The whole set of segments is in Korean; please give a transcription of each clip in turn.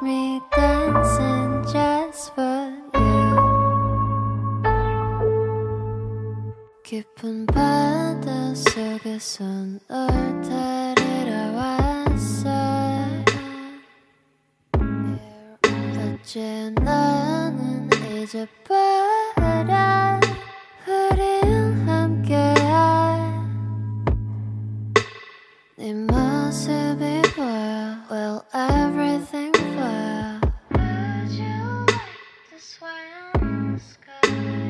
Me dancing just for you. 깊은 바다 속에서 널 데리러 왔어. 어째 나는 이제 버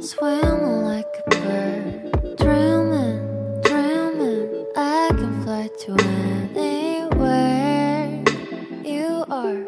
swimming like a bird. Dreaming, dreaming, I can fly to anywhere. You are.